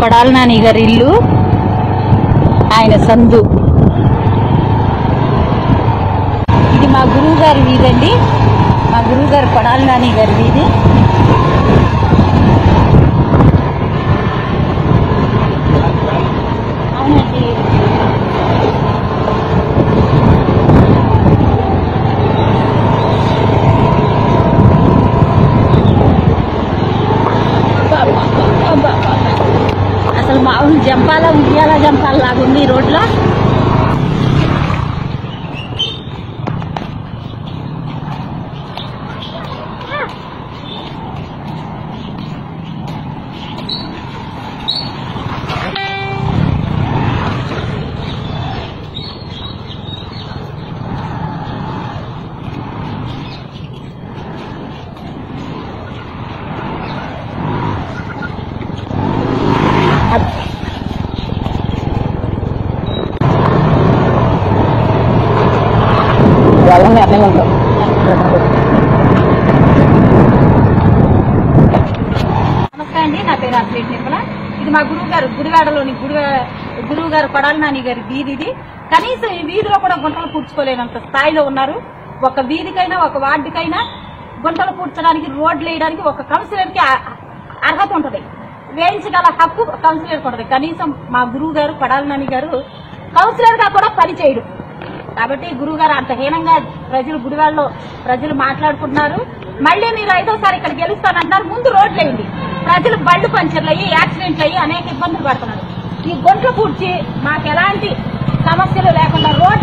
కొడాల నాని గారి ఇల్లు. ఆయన సందు. ఇది మా గురువు గారి వీధండి మా గురువు గారు కొడాల నాని గారి వీధి. మామూలు జంపాల ఉయ్యాల జంపాల లాగా ఉంది ఈ రోడ్లో. వాళ్ళని ఉంటాం నమస్తే అండి నా పేరు అశ్వేట్ నిర్మల. ఇది మా గురువు గారు గుడివాడలోని గుడి గురువు గారు కొడాలి నాని గారి వీధి ఇది. కనీసం ఈ వీధిలో కూడా గుంటలు పూడ్చుకోలేనంత స్థాయిలో ఉన్నారు. ఒక వీధికైనా ఒక వార్డుకైనా గుంటలు పూడ్చడానికి రోడ్లు వేయడానికి ఒక కౌన్సిలర్కి అర్హత ఉంటది. వేయించగల హక్కు కౌన్సిలర్ ఉంటది. కనీసం మా గురువు గారు కొడాలి నాని గారు కౌన్సిలర్గా కూడా పని చేయడు కాబట్టి గురువు గారు అంత హీనంగా ప్రజలు గుడివాడలో ప్రజలు మాట్లాడుకుంటున్నారు. మళ్ళీ మీరు ఐదోసారి ఇక్కడ గెలుస్తానంటున్నారు. ముందు రోడ్లు అయింది ప్రజలు బళ్ళు పంచర్లు అయ్యి యాక్సిడెంట్లు అయ్యి అనేక ఇబ్బందులు పడుతున్నారు. ఈ గుంట్లు పూడ్చి మాకు ఎలాంటి సమస్యలు లేకుండా రోడ్లు